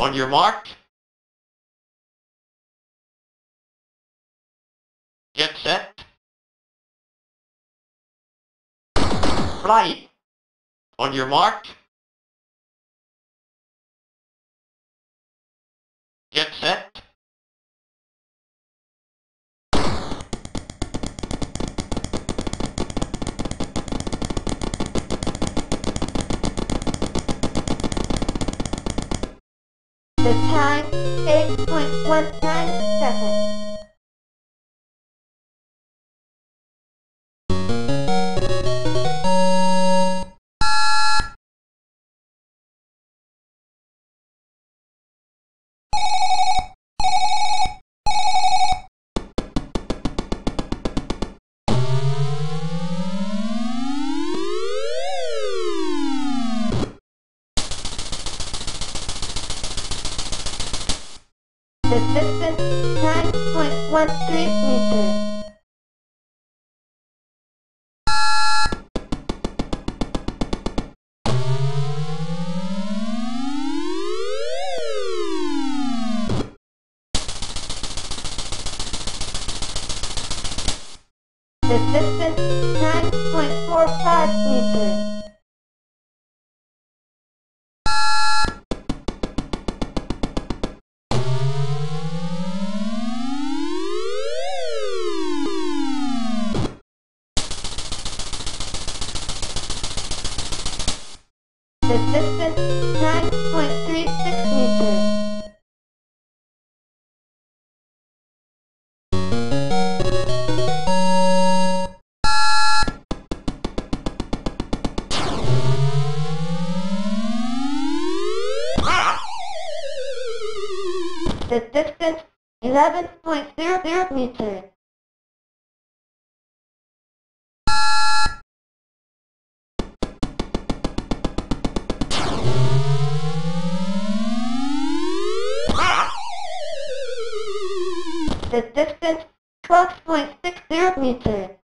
On your mark. Get set. Flight. On your mark. Get set. Time, 8.19 9.13 meters. Distance, 9.36 meters. The distance, 11.00 meters. The distance, 12.60 meters.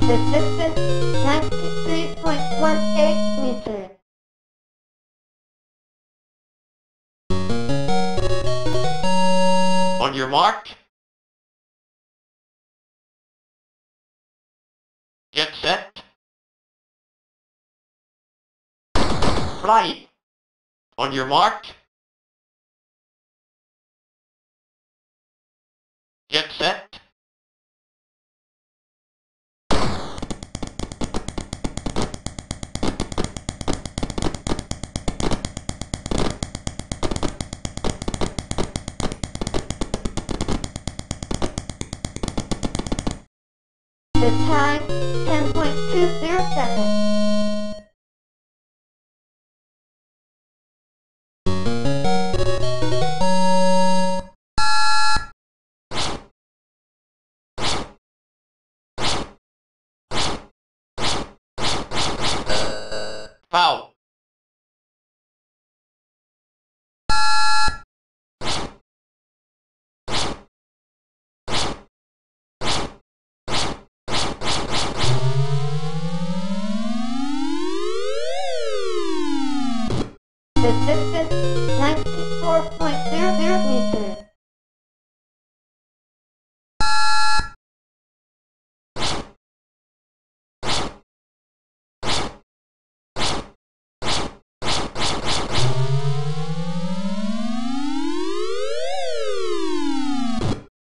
The distance, 93.18 meters. On your mark. Get set. Flight. On your mark. Get set. The time, 10.20 seconds. Foul. The distance, 94.00 meters.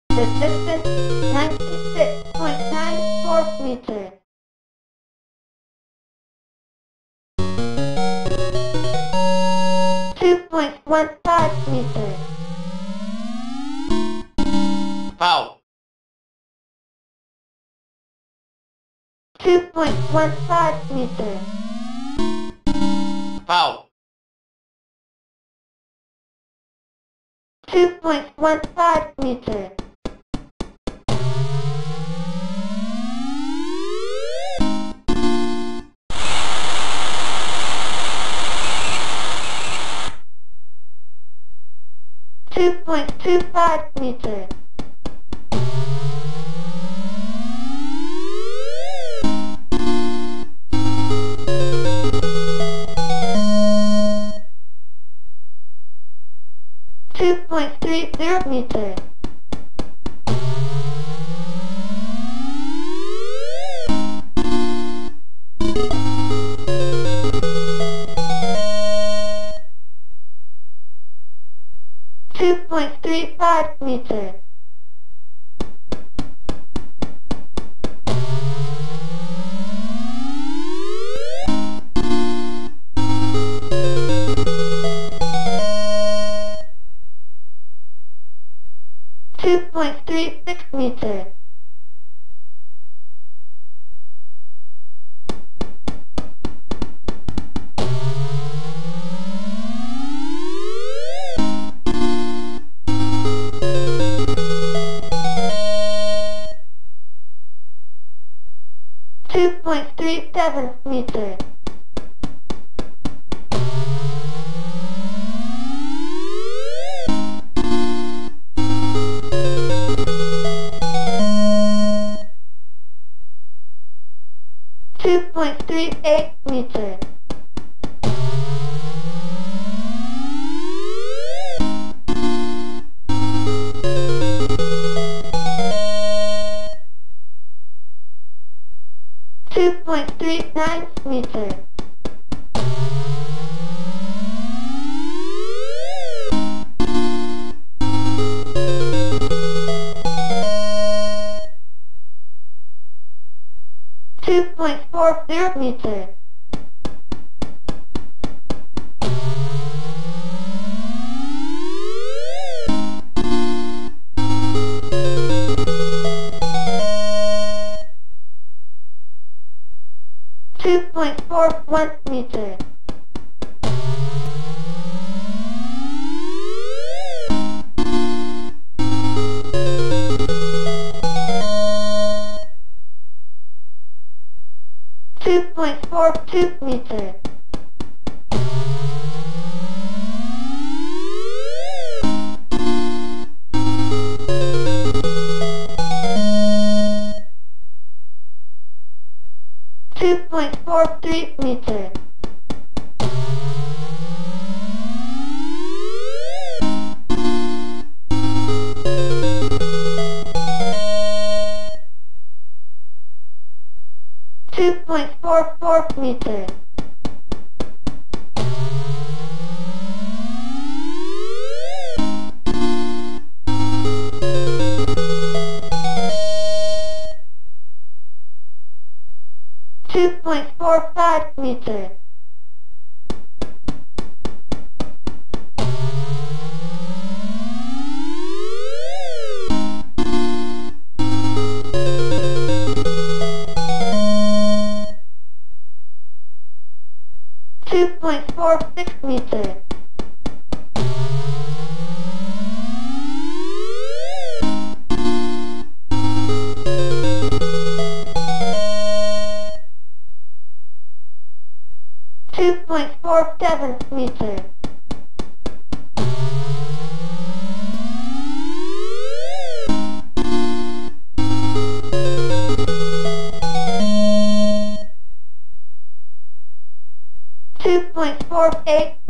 The distance, 96.94 meters. 2.15 meters. Wow. 2.15 meters. Two point two five meters. 2.5. Two point three zero meters. Two point three five meters. Meters. Two point three seven meters. Eight meters. Two point three nine meters. Four zero meters. Two point four one meters. Four two meters. Two point four five meters. Two point four six meters. Two point four seven meters. Point